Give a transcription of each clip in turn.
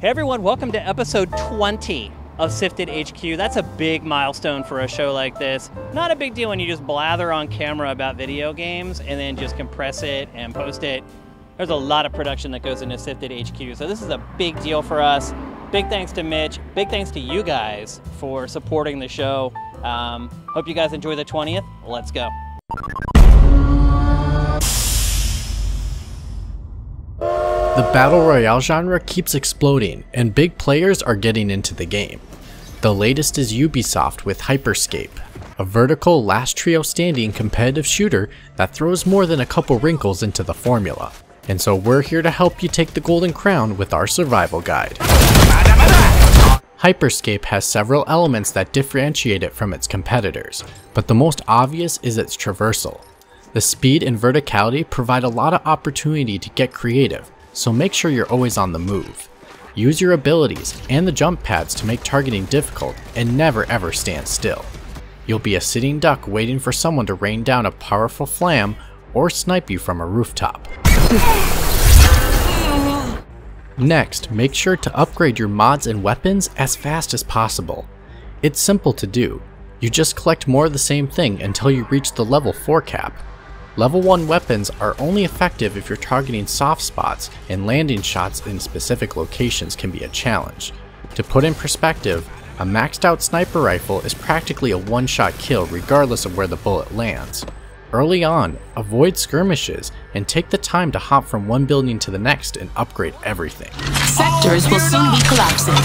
Hey everyone, welcome to episode 20 of SIFTD HQ. That's a big milestone for a show like this. Not a big deal when you just blather on camera about video games and then just compress it and post it. There's a lot of production that goes into SIFTD HQ, so this is a big deal for us. Big thanks to Mitch. Big thanks to you guys for supporting the show. Um, hope you guys enjoy the 20th. Let's go. The Battle Royale genre keeps exploding, and big players are getting into the game. The latest is Ubisoft with Hyperscape, a vertical last trio standing competitive shooter that throws more than a couple wrinkles into the formula. And so we're here to help you take the golden crown with our survival guide. Hyperscape has several elements that differentiate it from its competitors, but the most obvious is its traversal. The speed and verticality provide a lot of opportunity to get creative, so make sure you're always on the move. Use your abilities and the jump pads to make targeting difficult and never ever stand still. You'll be a sitting duck waiting for someone to rain down a powerful flam or snipe you from a rooftop. Next, make sure to upgrade your mods and weapons as fast as possible. It's simple to do. You just collect more of the same thing until you reach the level 4 cap, Level 1 weapons are only effective if you're targeting soft spots, and landing shots in specific locations can be a challenge. To put in perspective, a maxed out sniper rifle is practically a one-shot kill regardless of where the bullet lands. Early on, avoid skirmishes and take the time to hop from one building to the next and upgrade everything. Sectors will soon be collapsing.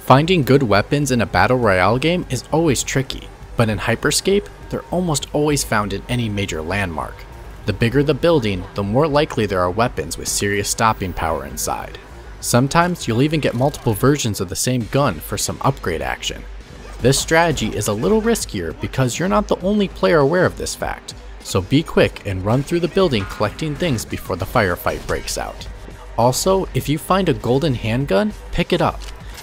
Finding good weapons in a battle royale game is always tricky, but in Hyperscape, they're almost always found in any major landmark. The bigger the building, the more likely there are weapons with serious stopping power inside. Sometimes you'll even get multiple versions of the same gun for some upgrade action. This strategy is a little riskier because you're not the only player aware of this fact, so be quick and run through the building collecting things before the firefight breaks out. Also, if you find a golden handgun, pick it up.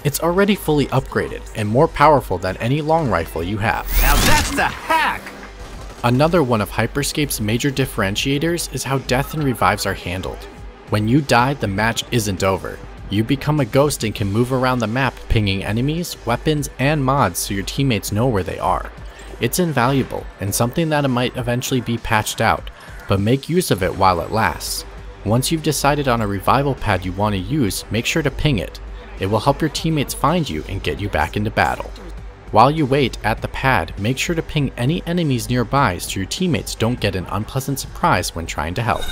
It's already fully upgraded and more powerful than any long rifle you have. Now that's the hack! Another one of Hyperscape's major differentiators is how death and revives are handled. When you die, the match isn't over. You become a ghost and can move around the map pinging enemies, weapons, and mods so your teammates know where they are. It's invaluable and something that might eventually be patched out, but make use of it while it lasts. Once you've decided on a revival pad you want to use, make sure to ping it. It will help your teammates find you and get you back into battle. While you wait at the pad, make sure to ping any enemies nearby so your teammates don't get an unpleasant surprise when trying to help.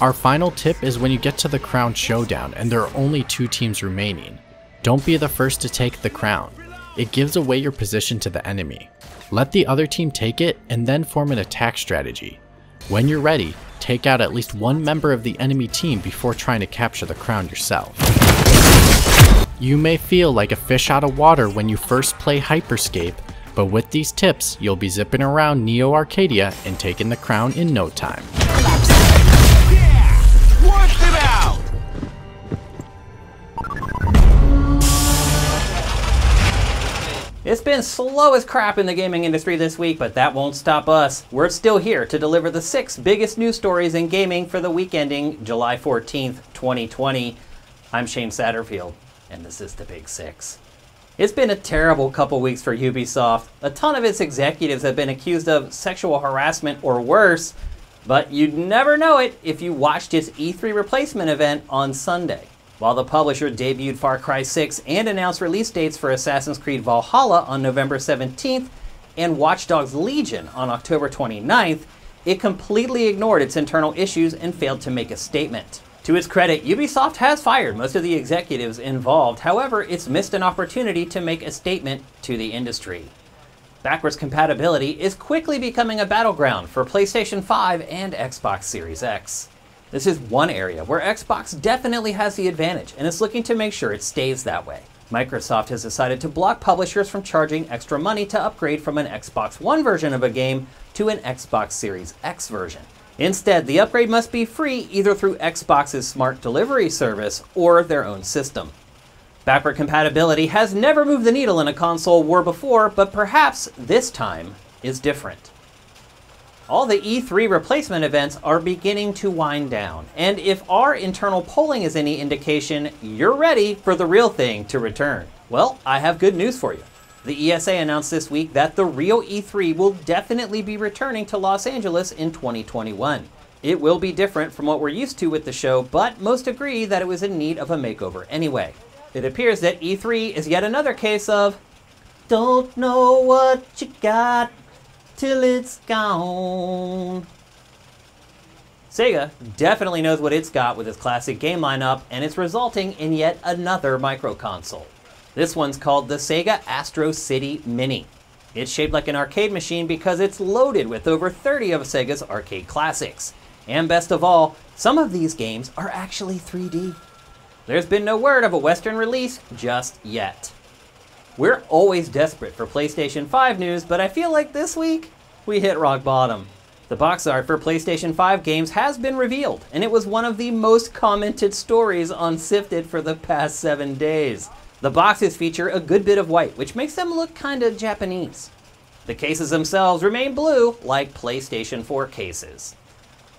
Our final tip is when you get to the crown showdown and there are only two teams remaining. Don't be the first to take the crown. It gives away your position to the enemy. Let the other team take it and then form an attack strategy. When you're ready, take out at least one member of the enemy team before trying to capture the crown yourself. You may feel like a fish out of water when you first play Hyperscape, but with these tips, you'll be zipping around Neo Arcadia and taking the crown in no time. It's been slow as crap in the gaming industry this week, but that won't stop us. We're still here to deliver the six biggest news stories in gaming for the week ending July 14th, 2020. I'm Shane Satterfield, and this is the Big Six. It's been a terrible couple weeks for Ubisoft. A ton of its executives have been accused of sexual harassment or worse, but you'd never know it if you watched its E3 replacement event on Sunday. While the publisher debuted Far Cry 6 and announced release dates for Assassin's Creed Valhalla on November 17th and Watch Dogs Legion on October 29th, it completely ignored its internal issues and failed to make a statement. To its credit, Ubisoft has fired most of the executives involved, however, it's missed an opportunity to make a statement to the industry. Backwards compatibility is quickly becoming a battleground for PlayStation 5 and Xbox Series X. This is one area where Xbox definitely has the advantage and is looking to make sure it stays that way. Microsoft has decided to block publishers from charging extra money to upgrade from an Xbox One version of a game to an Xbox Series X version. Instead, the upgrade must be free either through Xbox's smart delivery service or their own system. Backward compatibility has never moved the needle in a console war before, but perhaps this time is different. All the E3 replacement events are beginning to wind down, and if our internal polling is any indication, you're ready for the real thing to return. Well, I have good news for you. The ESA announced this week that the real E3 will definitely be returning to Los Angeles in 2021. It will be different from what we're used to with the show, but most agree that it was in need of a makeover anyway. It appears that E3 is yet another case of don't know what you got till it's gone. Sega definitely knows what it's got with its classic game lineup, and it's resulting in yet another micro console. This one's called the Sega Astro City Mini. It's shaped like an arcade machine because it's loaded with over 30 of Sega's arcade classics. And best of all, some of these games are actually 3D. There's been no word of a Western release just yet. We're always desperate for PlayStation 5 news, but I feel like this week we hit rock bottom. The box art for PlayStation 5 games has been revealed, and it was one of the most commented stories on SIFTD for the past seven days. The boxes feature a good bit of white, which makes them look kinda Japanese. The cases themselves remain blue, like PlayStation 4 cases.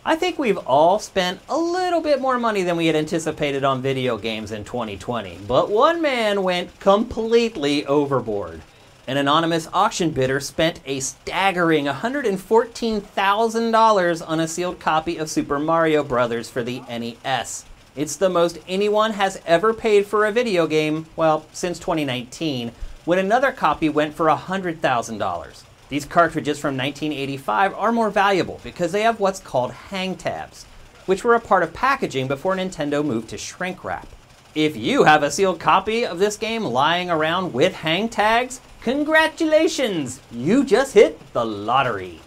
I think we've all spent a little bit more money than we had anticipated on video games in 2020, but one man went completely overboard. An anonymous auction bidder spent a staggering $114,000 on a sealed copy of Super Mario Bros. for the NES. It's the most anyone has ever paid for a video game, well, since 2019, when another copy went for $100,000. These cartridges from 1985 are more valuable because they have what's called hang tabs, which were a part of packaging before Nintendo moved to shrink wrap. If you have a sealed copy of this game lying around with hang tags, congratulations! You just hit the lottery.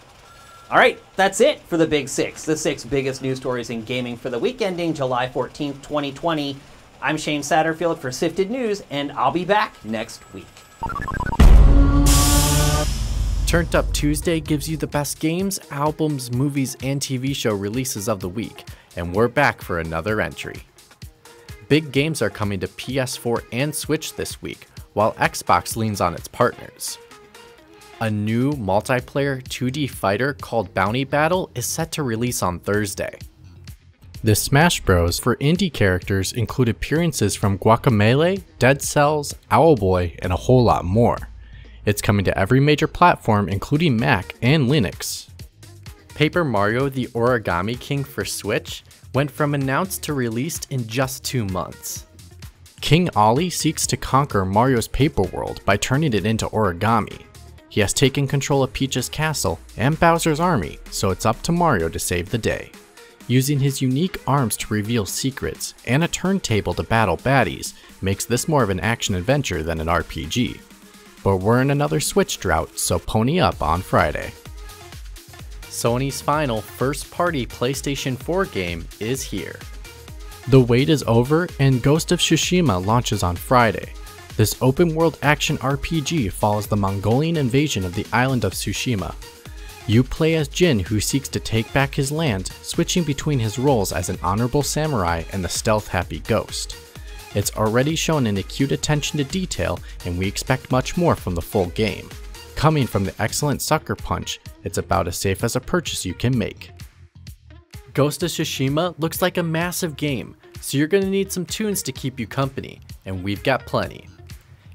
All right, that's it for the Big Six, the six biggest news stories in gaming for the week ending July 14th, 2020. I'm Shane Satterfield for SIFTD News, and I'll be back next week. Turned Up Tuesday gives you the best games, albums, movies, and TV show releases of the week, and we're back for another entry. Big games are coming to PS4 and Switch this week, while Xbox leans on its partners. A new multiplayer 2D fighter called Bounty Battle is set to release on Thursday. The Smash Bros. for indie characters include appearances from Guacamelee, Dead Cells, Owlboy, and a whole lot more. It's coming to every major platform including Mac and Linux. Paper Mario The Origami King for Switch went from announced to released in just two months. King Olly seeks to conquer Mario's paper world by turning it into origami. He has taken control of Peach's castle and Bowser's army, so it's up to Mario to save the day. Using his unique arms to reveal secrets and a turntable to battle baddies makes this more of an action adventure than an RPG. But we're in another Switch drought, so pony up on Friday. Sony's final first party PlayStation 4 game is here. The wait is over and Ghost of Tsushima launches on Friday. This open world action RPG follows the Mongolian invasion of the island of Tsushima. You play as Jin who seeks to take back his land, switching between his roles as an honorable samurai and the stealth happy ghost. It's already shown an acute attention to detail, and we expect much more from the full game. Coming from the excellent Sucker Punch, it's about as safe as a purchase you can make. Ghost of Tsushima looks like a massive game, so you're going to need some tunes to keep you company, and we've got plenty.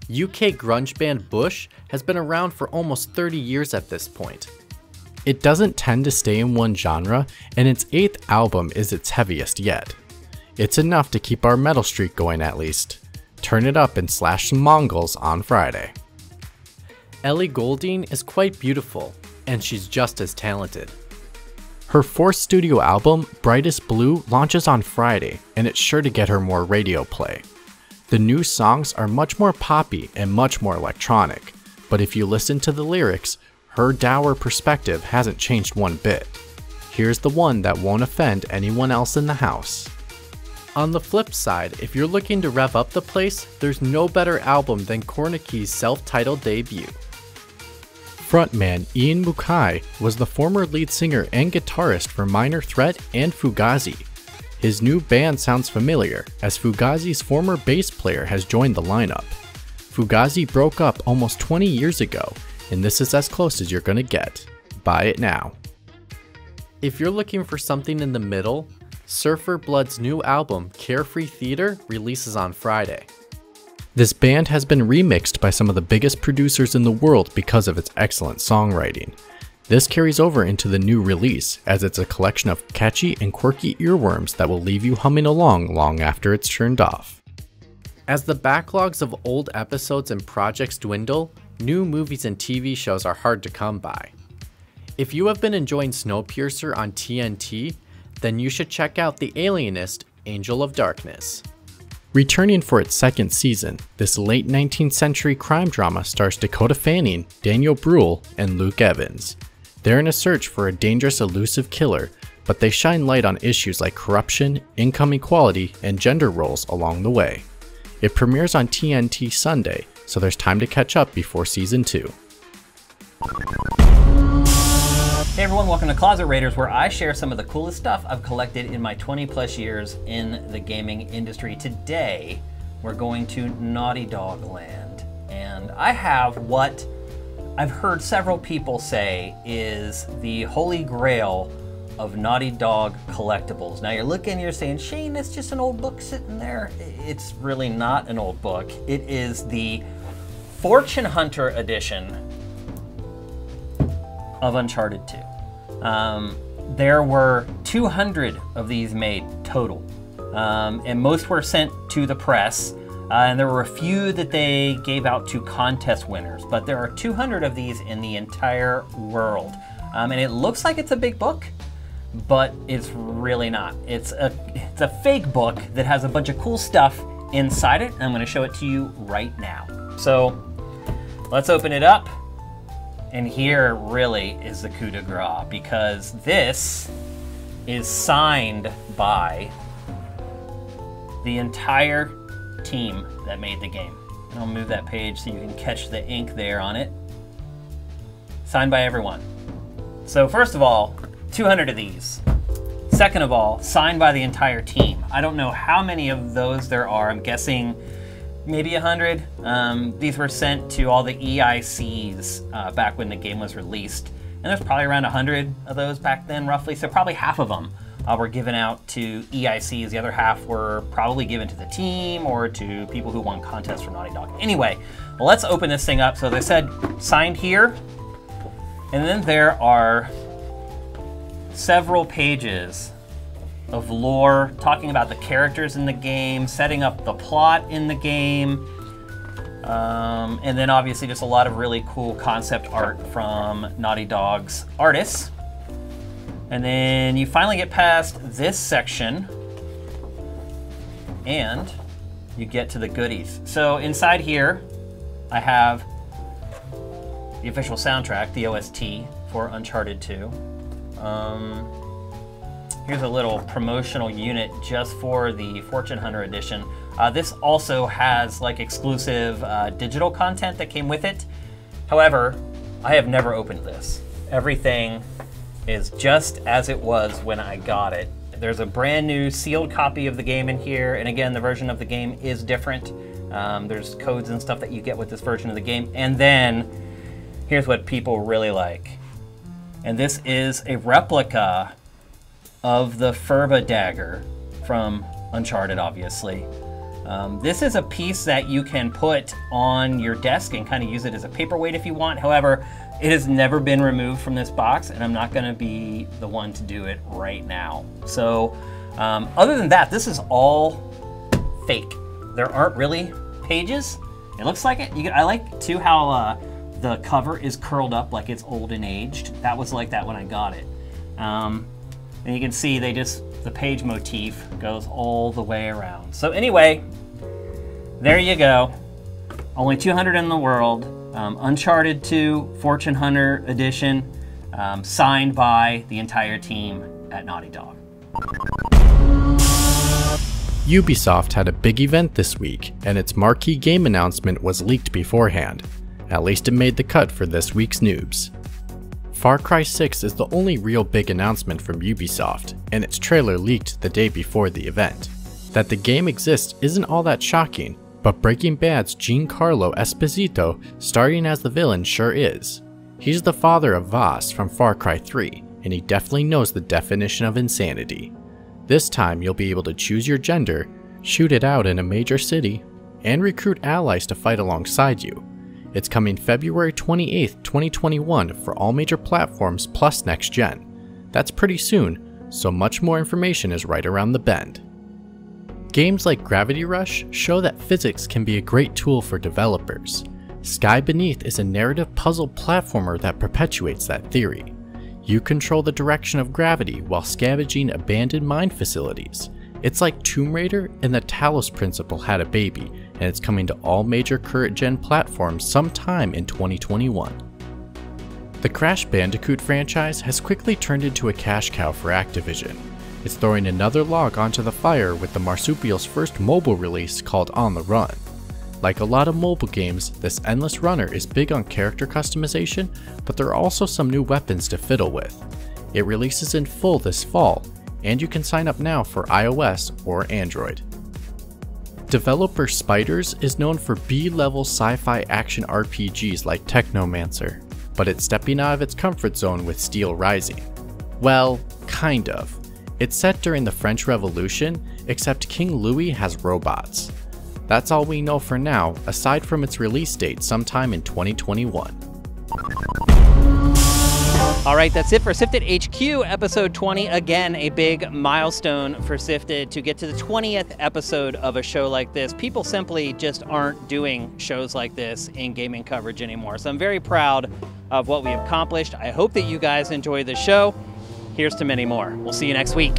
UK grunge band Bush has been around for almost 30 years at this point. It doesn't tend to stay in one genre, and its eighth album is its heaviest yet. It's enough to keep our metal streak going at least. Turn it up and slash some Mongols on Friday. Ellie Goulding is quite beautiful, and she's just as talented. Her fourth studio album, Brightest Blue, launches on Friday, and it's sure to get her more radio play. The new songs are much more poppy and much more electronic, but if you listen to the lyrics, her dour perspective hasn't changed one bit. Here's the one that won't offend anyone else in the house. On the flip side, if you're looking to rev up the place, there's no better album than Coriky's self-titled debut. Frontman Ian MacKaye was the former lead singer and guitarist for Minor Threat and Fugazi. His new band sounds familiar, as Fugazi's former bass player has joined the lineup. Fugazi broke up almost 20 years ago, and this is as close as you're gonna get. Buy it now. If you're looking for something in the middle, Surfer Blood's new album, Carefree Theater, releases on Friday. This band has been remixed by some of the biggest producers in the world because of its excellent songwriting. This carries over into the new release, as it's a collection of catchy and quirky earworms that will leave you humming along long after it's turned off. As the backlogs of old episodes and projects dwindle, new movies and TV shows are hard to come by. If you have been enjoying Snowpiercer on TNT, then you should check out The Alienist Angel of Darkness. Returning for its second season, this late 19th century crime drama stars Dakota Fanning, Daniel Bruhl, and Luke Evans. They're in a search for a dangerous, elusive killer, but they shine light on issues like corruption, income equality, and gender roles along the way. It premieres on TNT Sunday, so there's time to catch up before season 2. Hey everyone, welcome to Closet Raiders, where I share some of the coolest stuff I've collected in my 20 plus years in the gaming industry. Today, we're going to Naughty Dog Land, and I have what I've heard several people say is the holy grail of Naughty Dog collectibles. Now you're looking, you're saying, Shane, it's just an old book sitting there. It's really not an old book. It is the Fortune Hunter edition of Uncharted 2. Um, there were 200 of these made total, um, and most were sent to the press. Uh, and there were a few that they gave out to contest winners, but there are 200 of these in the entire world. Um, and it looks like it's a big book, but it's really not. It's a, it's a fake book that has a bunch of cool stuff inside it, I'm gonna show it to you right now. So let's open it up. And here really is the coup de grace because this is signed by the entire team that made the game. And I'll move that page so you can catch the ink there on it. Signed by everyone. So, first of all, 200 of these. Second of all, signed by the entire team. I don't know how many of those there are. I'm guessing maybe 100. Um, these were sent to all the EICs uh, back when the game was released. And there's probably around 100 of those back then, roughly. So, probably half of them uh, were given out to EICs. The other half were probably given to the team or to people who won contests from Naughty Dog. Anyway, let's open this thing up. So they said signed here, and then there are several pages of lore talking about the characters in the game, setting up the plot in the game. Um, and then obviously just a lot of really cool concept art from Naughty Dog's artists. And then you finally get past this section and you get to the goodies. So inside here, I have the official soundtrack, the OST for Uncharted 2. Um, here's a little promotional unit just for the Fortune Hunter edition. Uh, this also has like exclusive uh, digital content that came with it. However, I have never opened this. Everything is just as it was when I got it. There's a brand new sealed copy of the game in here, and again, the version of the game is different. Um, there's codes and stuff that you get with this version of the game. And then, here's what people really like. And this is a replica of the Phurba dagger from Uncharted, obviously. Um, this is a piece that you can put on your desk and kind of use it as a paperweight if you want. However, it has never been removed from this box, and I'm not going to be the one to do it right now. So, um, other than that, this is all fake. There aren't really pages. It looks like it. You can, I like too how uh, the cover is curled up like it's old and aged. That was like that when I got it. Um, and you can see they just the page motif goes all the way around. So anyway, there you go. Only 200 in the world um, Uncharted 2 Fortune Hunter Edition, um, signed by the entire team at Naughty Dog. Ubisoft had a big event this week, and its marquee game announcement was leaked beforehand. At least it made the cut for this week's noobs. Far Cry 6 is the only real big announcement from Ubisoft, and its trailer leaked the day before the event. That the game exists isn't all that shocking, but Breaking Bad's Giancarlo Esposito starting as the villain sure is. He's the father of Vaas from Far Cry 3, and he definitely knows the definition of insanity. This time, you'll be able to choose your gender, shoot it out in a major city, and recruit allies to fight alongside you. It's coming February 28, 2021 for all major platforms plus next gen. That's pretty soon, so much more information is right around the bend. Games like Gravity Rush show that physics can be a great tool for developers. Sky Beneath is a narrative puzzle platformer that perpetuates that theory. You control the direction of gravity while scavenging abandoned mine facilities. It's like Tomb Raider and the Talos Principle had a baby, and it's coming to all major current gen platforms sometime in 2021. The Crash Bandicoot franchise has quickly turned into a cash cow for Activision, It's throwing another log onto the fire with the Marsupial's first mobile release called On the Run. Like a lot of mobile games, this Endless Runner is big on character customization, but there are also some new weapons to fiddle with. It releases in full this fall, and you can sign up now for iOS or Android. Developer Spiders is known for B-level sci-fi action RPGs like Technomancer, but it's stepping out of its comfort zone with Steel Rising. Well, kind of. It's set during the French Revolution, except King Louis has robots. That's all we know for now, aside from its release date sometime in 2021. All right, that's it for SIFTD HQ episode 20. Again, a big milestone for SIFTD to get to the 20th episode of a show like this. People simply just aren't doing shows like this in gaming coverage anymore. So I'm very proud of what we accomplished. I hope that you guys enjoy the show. Here's to many more. We'll see you next week.